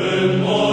et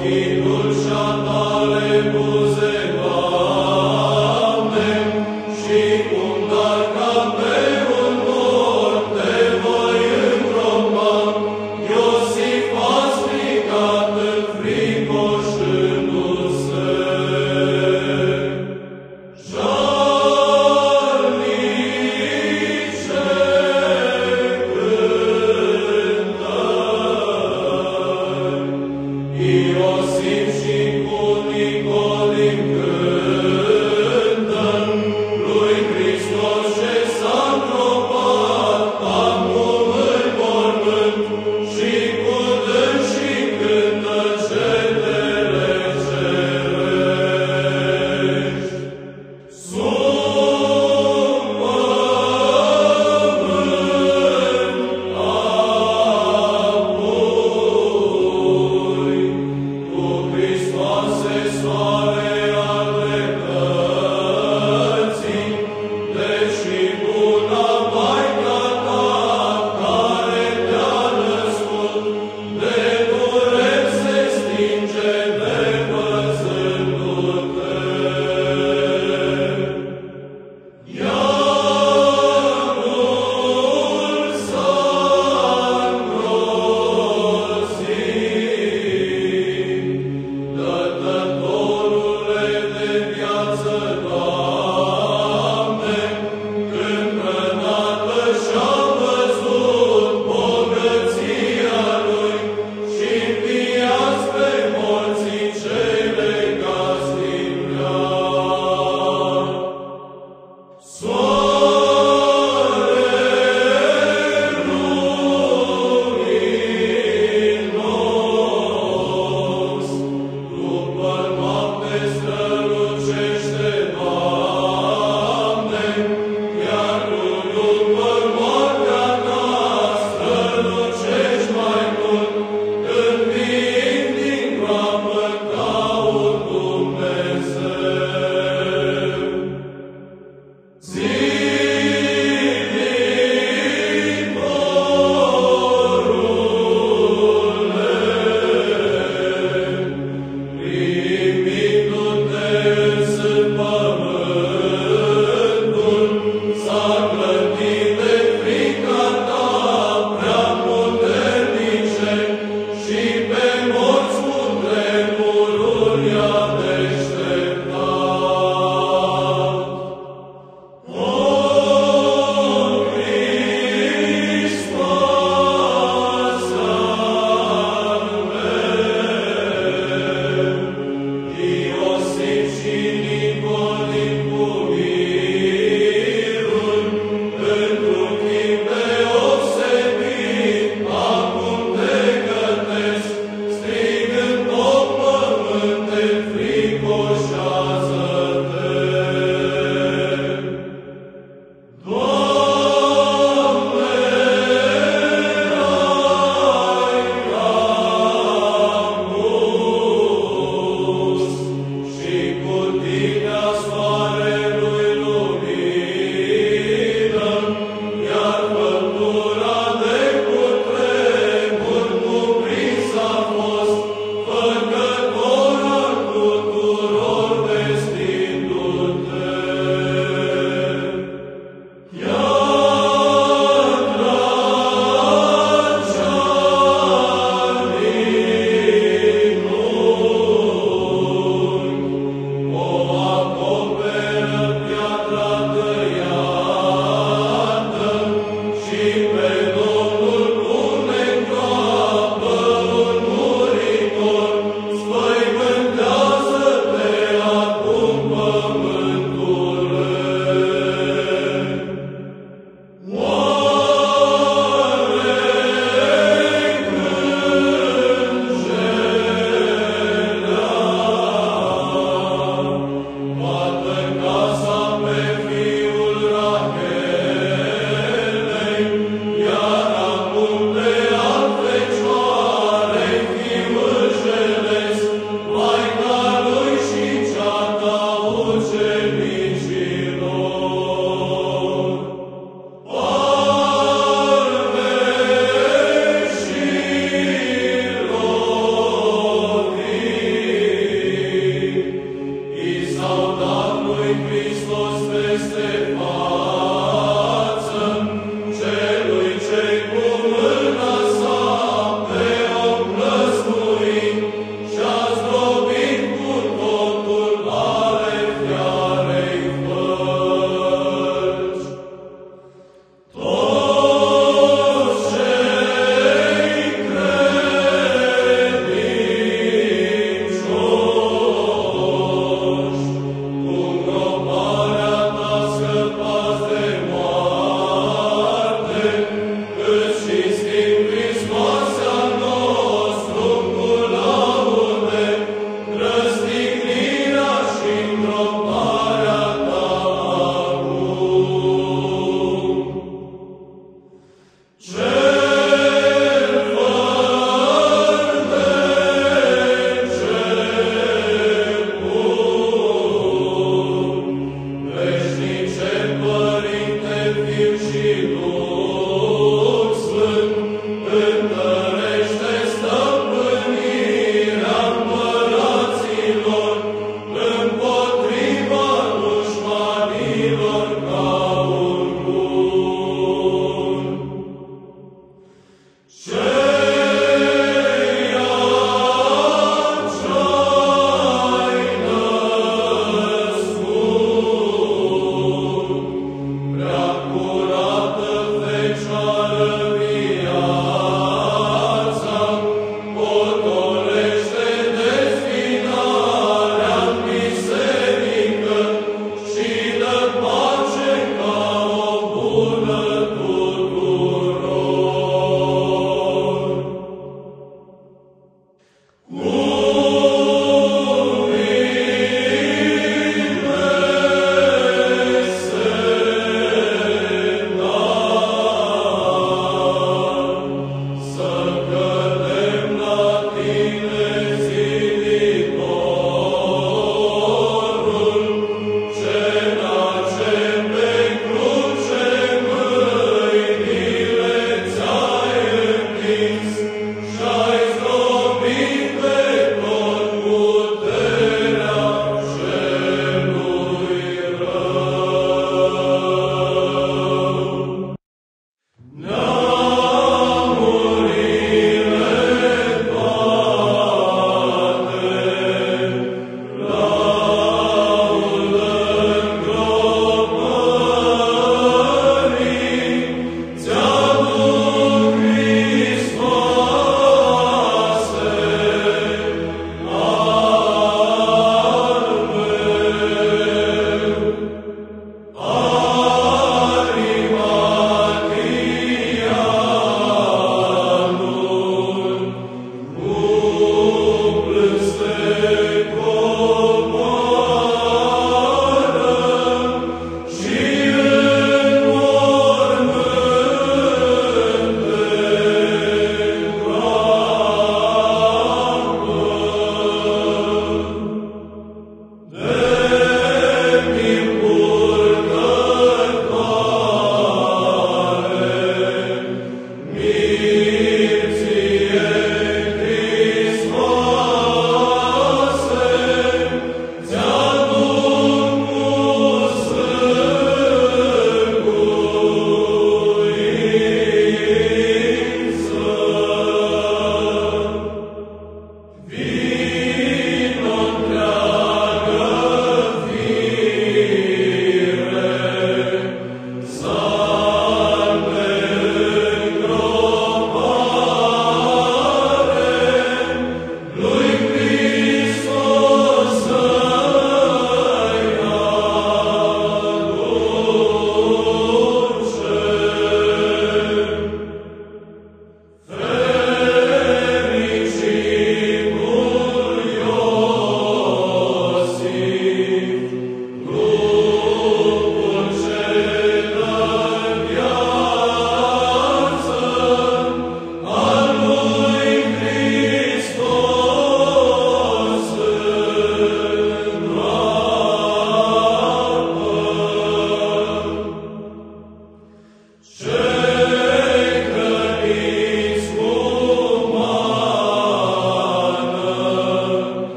Lord,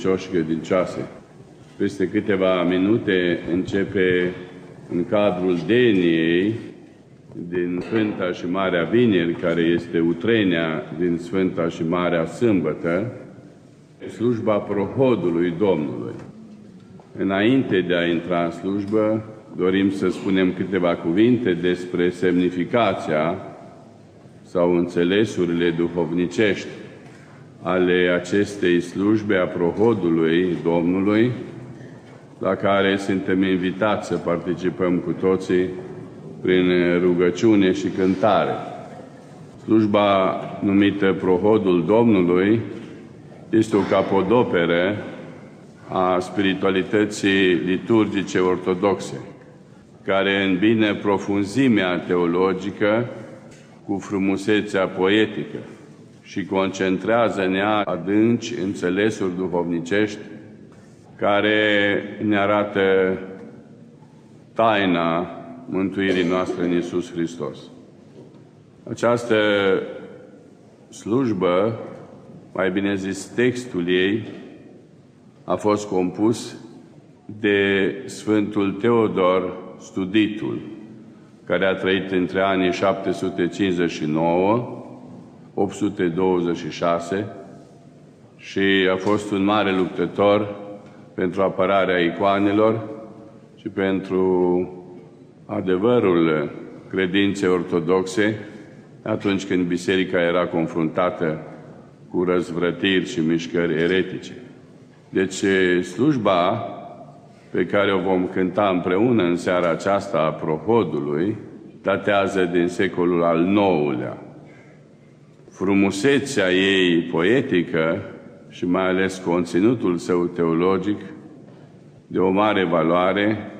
credincioși și credincioase. Peste câteva minute începe în cadrul Deniei din Sfânta și Marea Vineri, care este utrenia din Sfânta și Marea Sâmbătă, slujba prohodului Domnului. Înainte de a intra în slujbă, dorim să spunem câteva cuvinte despre semnificația sau înțelesurile duhovnicești ale acestei slujbe a prohodului Domnului, la care suntem invitați să participăm cu toții prin rugăciune și cântare. Slujba numită Prohodul Domnului este o capodoperă a spiritualității liturgice ortodoxe, care îmbine profunzimea teologică cu frumusețea poetică și concentrează în ea adânci înțelesuri duhovnicești care ne arată taina mântuirii noastre în Iisus Hristos. Această slujbă, mai bine zis textul ei, a fost compus de Sfântul Teodor Studitul, care a trăit între anii 759 826 și a fost un mare luptător pentru apărarea icoanelor și pentru adevărul credinței ortodoxe atunci când biserica era confruntată cu răzvrătiri și mișcări eretice. Deci slujba pe care o vom cânta împreună în seara aceasta a prohodului datează din secolul al IX-lea. Frumusețea ei poetică și mai ales conținutul său teologic de o mare valoare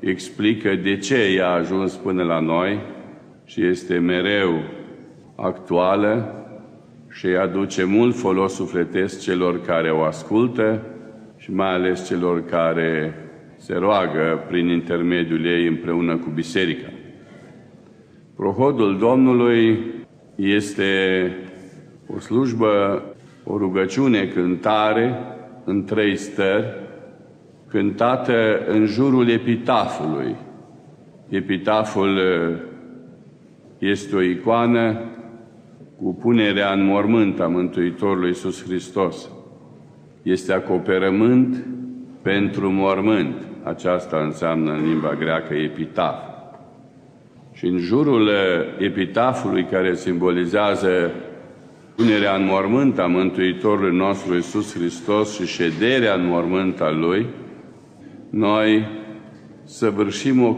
explică de ce ea a ajuns până la noi și este mereu actuală și aduce mult folos sufletesc celor care o ascultă și mai ales celor care se roagă prin intermediul ei împreună cu biserica. Prohodul Domnului este o slujbă, o rugăciune, cântare în trei stări, cântată în jurul epitafului. Epitaful uh, este o icoană cu punerea în mormânt a Mântuitorului Iisus Hristos. Este acoperământ pentru mormânt. Aceasta înseamnă în limba greacă epitaf. Și în jurul uh, epitafului care simbolizează punerea în mormânt a Mântuitorului nostru Iisus Hristos și șederea în mormânt al Lui, noi săvârșim o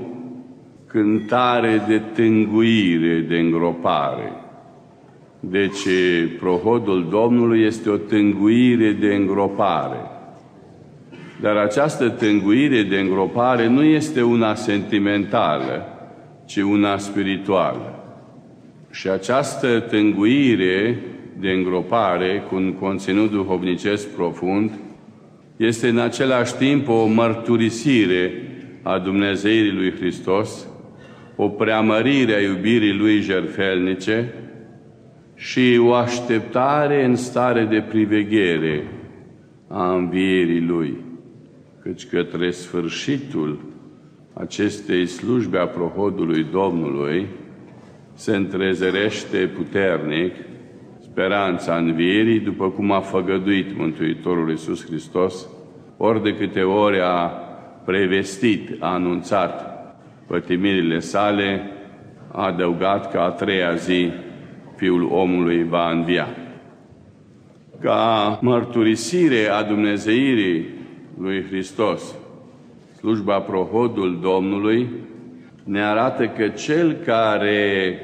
cântare de tânguire, de îngropare. Deci, prohodul Domnului este o tânguire de îngropare. Dar această tânguire de îngropare nu este una sentimentală, ci una spirituală. Și această tânguire de îngropare cu un conținut duhovnicesc profund, este în același timp o mărturisire a Dumnezeirii lui Hristos, o preamărire a iubirii lui jerfelnice și o așteptare în stare de priveghere a învierii lui, căci către sfârșitul acestei slujbe a prohodului Domnului se întrezerește puternic speranța învierii, după cum a făgăduit Mântuitorul Iisus Hristos, ori de câte ori a prevestit, a anunțat pătimirile sale, a adăugat că a treia zi Fiul omului va învia. Ca mărturisire a Dumnezeirii lui Hristos, slujba prohodul Domnului ne arată că cel care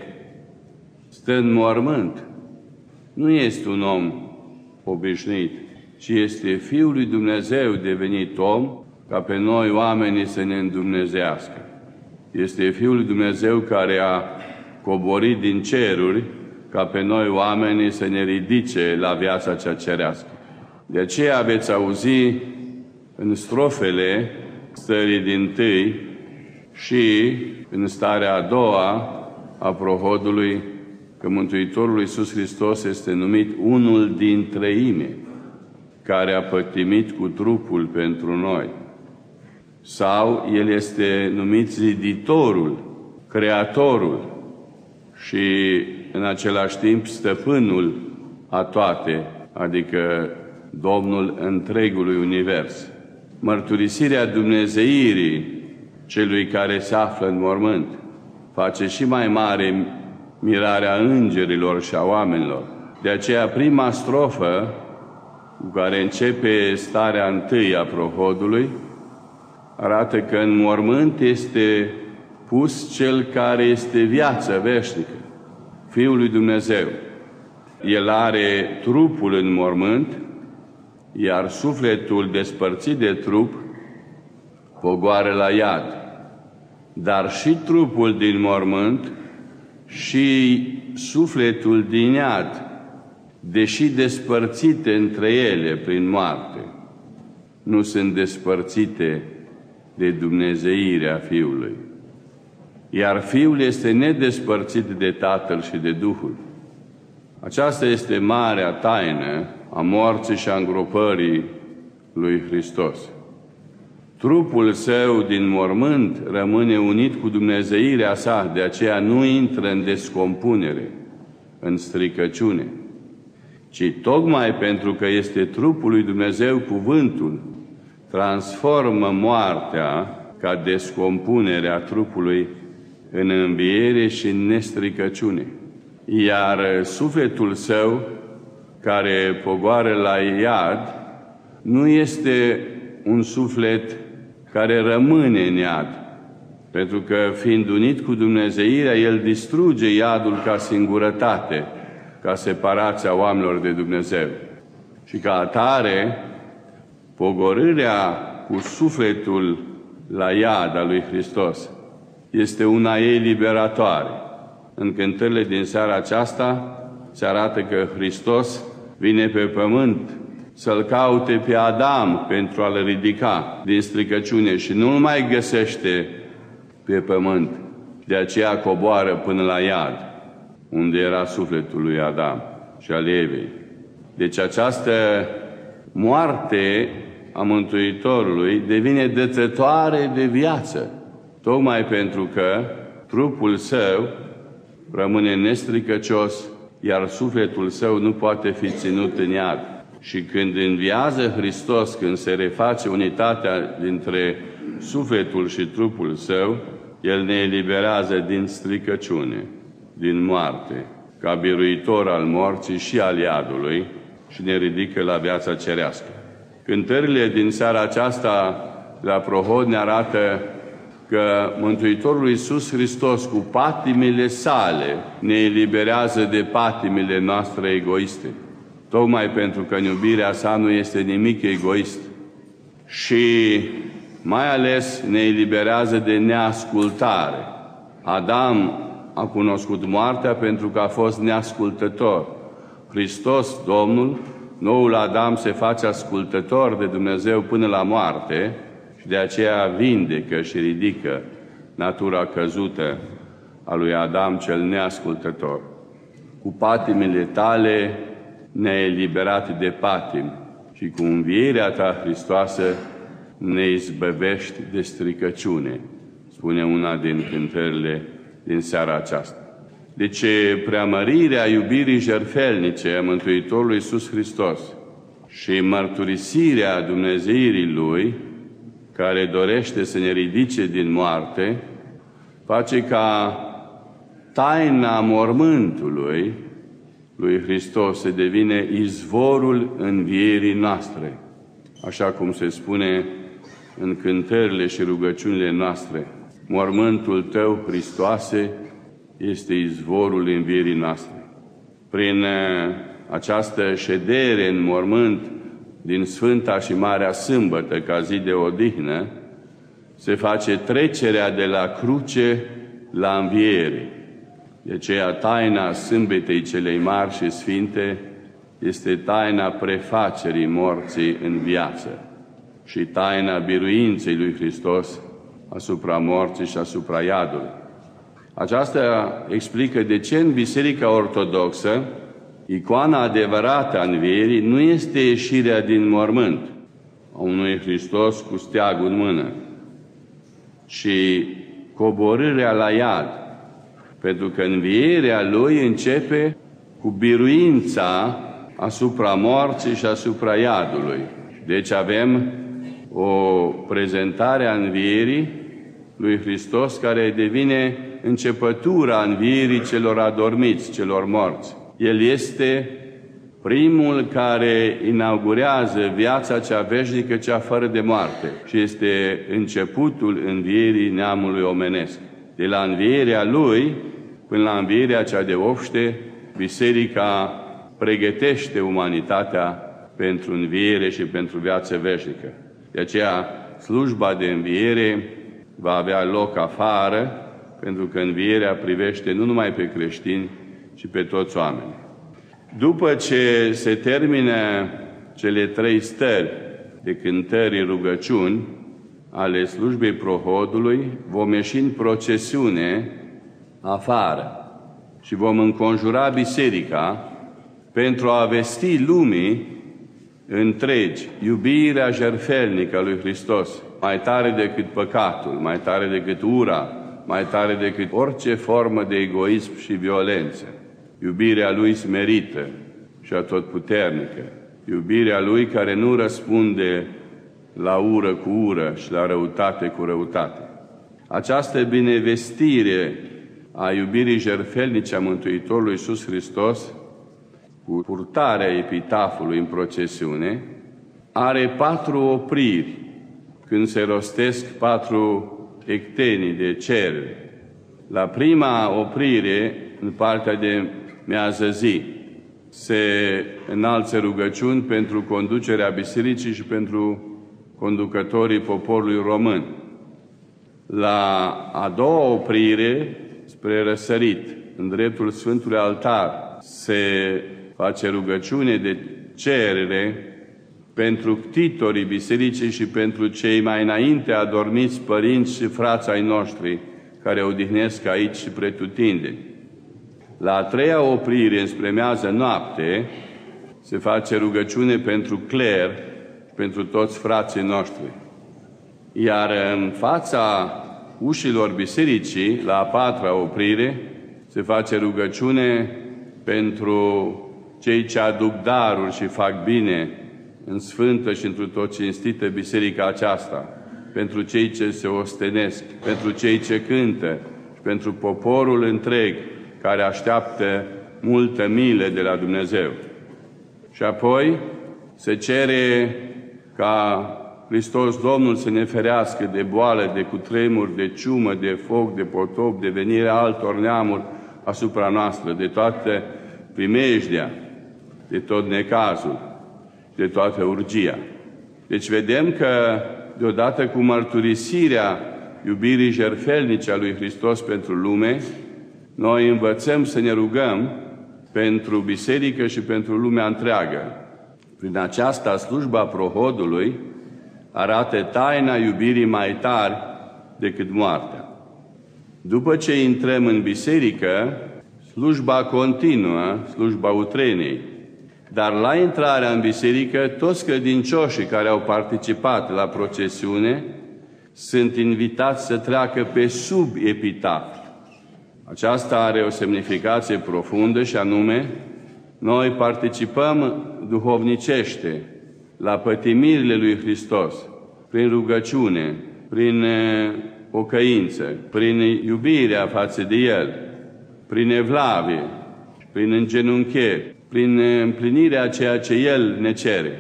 stă în mormânt, nu este un om obișnuit, ci este Fiul lui Dumnezeu devenit om, ca pe noi oamenii să ne îndumnezească. Este Fiul lui Dumnezeu care a coborit din ceruri ca pe noi oamenii să ne ridice la viața cea cerească. De aceea veți auzi în strofele stării din tâi și în starea a doua a prohodului că Mântuitorul Iisus Hristos este numit unul din treime, care a pătimit cu trupul pentru noi. Sau El este numit ziditorul, creatorul și în același timp stăpânul a toate, adică Domnul întregului univers. Mărturisirea Dumnezeirii celui care se află în mormânt face și mai mare mirarea îngerilor și a oamenilor. De aceea prima strofă cu care începe starea întâi a prohodului arată că în mormânt este pus cel care este viață veșnică, Fiul lui Dumnezeu. El are trupul în mormânt, iar sufletul despărțit de trup pogoară la iad. Dar și trupul din mormânt și sufletul din iad, deși despărțite între ele prin moarte, nu sunt despărțite de Dumnezeirea Fiului. Iar Fiul este nedespărțit de Tatăl și de Duhul. Aceasta este marea taină a morții și a îngropării lui Hristos. Trupul său din mormânt rămâne unit cu Dumnezeirea sa, de aceea nu intră în descompunere, în stricăciune, ci tocmai pentru că este trupul lui Dumnezeu cuvântul, transformă moartea ca descompunerea trupului în înviere și în nestricăciune. Iar sufletul său, care pogoară la iad, nu este un suflet care rămâne în iad, pentru că fiind unit cu Dumnezeirea, El distruge iadul ca singurătate, ca separația oamenilor de Dumnezeu. Și ca atare, pogorârea cu sufletul la iad al lui Hristos este una eliberatoare. În cântările din seara aceasta se arată că Hristos vine pe pământ să-l caute pe Adam pentru a-l ridica din stricăciune și nu-l mai găsește pe pământ. De aceea coboară până la iad, unde era sufletul lui Adam și al Evei. Deci această moarte a Mântuitorului devine dătătoare de viață, tocmai pentru că trupul său rămâne nestricăcios, iar sufletul său nu poate fi ținut în iad. Și când înviază Hristos, când se reface unitatea dintre sufletul și trupul său, El ne eliberează din stricăciune, din moarte, ca biruitor al morții și al iadului și ne ridică la viața cerească. Cântările din seara aceasta la Prohod ne arată că Mântuitorul Iisus Hristos cu patimile sale ne eliberează de patimile noastre egoiste. Tocmai pentru că în iubirea sa nu este nimic egoist. Și mai ales ne eliberează de neascultare. Adam a cunoscut moartea pentru că a fost neascultător. Hristos, Domnul, noul Adam se face ascultător de Dumnezeu până la moarte și de aceea vindecă și ridică natura căzută a lui Adam cel neascultător. Cu patimile tale ne-ai eliberat de patim și cu învierea ta, Hristoasă, ne izbăvești de stricăciune, spune una din cântările din seara aceasta. Deci preamărirea iubirii jerfelnice a Mântuitorului Iisus Hristos și mărturisirea Dumnezeirii Lui, care dorește să ne ridice din moarte, face ca taina mormântului lui Hristos să devine izvorul învierii noastre, așa cum se spune în cântările și rugăciunile noastre. Mormântul Tău, Hristoase, este izvorul învierii noastre. Prin uh, această ședere în mormânt din Sfânta și Marea Sâmbătă, ca zi de odihnă, se face trecerea de la cruce la înviere. De aceea taina sâmbetei celei mari și sfinte este taina prefacerii morții în viață și taina biruinței lui Hristos asupra morții și asupra iadului. Aceasta explică de ce în Biserica Ortodoxă Icoana adevărată a învierii nu este ieșirea din mormânt a unui Hristos cu steagul în mână, ci coborârea la iad, pentru că învierea Lui începe cu biruința asupra morții și asupra iadului. Deci avem o prezentare a învierii lui Hristos care devine începătura învierii celor adormiți, celor morți. El este primul care inaugurează viața cea veșnică, cea fără de moarte și este începutul învierii neamului omenesc. De la învierea lui până la învierea cea de ofște, Biserica pregătește umanitatea pentru înviere și pentru viață veșnică. De aceea, slujba de înviere va avea loc afară, pentru că învierea privește nu numai pe creștini, ci pe toți oamenii. După ce se termină cele trei stări de cântări rugăciuni ale slujbei prohodului, vom ieși în procesiune afară și vom înconjura biserica pentru a vesti lumii întregi iubirea jerfelnică a lui Hristos, mai tare decât păcatul, mai tare decât ura, mai tare decât orice formă de egoism și violență. Iubirea lui smerită și atotputernică. Iubirea lui care nu răspunde la ură cu ură și la răutate cu răutate. Această binevestire a iubirii jerfelnice a Mântuitorului Iisus Hristos, cu purtarea epitafului în procesiune, are patru opriri când se rostesc patru ectenii de cer. La prima oprire, în partea de mează zi, se înalță rugăciuni pentru conducerea bisericii și pentru conducătorii poporului român. La a doua oprire, spre răsărit, în dreptul Sfântului Altar, se face rugăciune de cerere pentru titorii bisericii și pentru cei mai înainte adormiți părinți și frați ai noștri, care odihnesc aici și pretutindeni. La a treia oprire, înspre mează noapte, se face rugăciune pentru cler, pentru toți frații noștri. Iar în fața ușilor bisericii, la a patra oprire, se face rugăciune pentru cei ce aduc daruri și fac bine în sfântă și într tot cinstită biserica aceasta, pentru cei ce se ostenesc, pentru cei ce cântă și pentru poporul întreg care așteaptă multă mile de la Dumnezeu. Și apoi se cere ca Hristos Domnul să ne ferească de boală, de cutremur, de ciumă, de foc, de potop, de venirea altor neamuri asupra noastră, de toată primejdea, de tot necazul, de toată urgia. Deci vedem că deodată cu mărturisirea iubirii jerfelnice a lui Hristos pentru lume, noi învățăm să ne rugăm pentru biserică și pentru lumea întreagă. Prin aceasta, slujba prohodului arată taina iubirii mai tari decât moartea. După ce intrăm în biserică, slujba continuă, slujba utrenei. Dar la intrarea în biserică, toți credincioșii care au participat la procesiune sunt invitați să treacă pe sub epitaf. Aceasta are o semnificație profundă și anume, noi participăm duhovnicește la pătimirile lui Hristos, prin rugăciune, prin pocăință, prin iubirea față de El, prin evlavie, prin îngenunchieri, prin împlinirea a ceea ce El ne cere.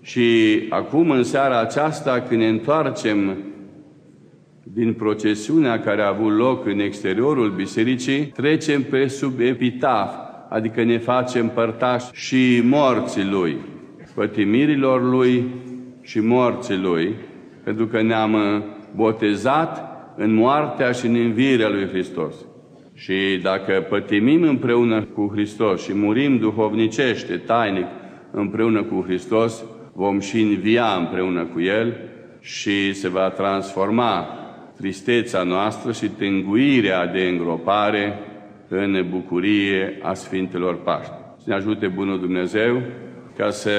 Și acum, în seara aceasta, când ne întoarcem din procesiunea care a avut loc în exteriorul bisericii, trecem pe sub epitaf, adică ne facem părtași și morții Lui, pătimirilor Lui și morții Lui, pentru că ne-am botezat în moartea și în învierea Lui Hristos. Și dacă pătimim împreună cu Hristos și murim duhovnicește, tainic, împreună cu Hristos, vom și învia împreună cu El și se va transforma tristețea noastră și tânguirea de îngropare în bucurie a Sfintelor Paști. să ne ajute Bunul Dumnezeu ca să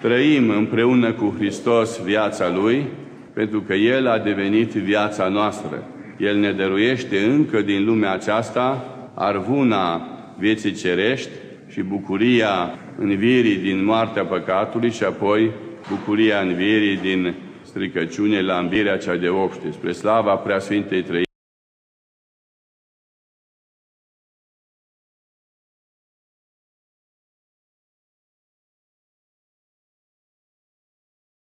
trăim împreună cu Hristos viața Lui, pentru că El a devenit viața noastră. El ne dăruiește încă din lumea aceasta arvuna vieții cerești și bucuria învierii din moartea păcatului și apoi bucuria învierii din stricăciune la învierea cea de obște, spre slava Preasfintei Trăimi,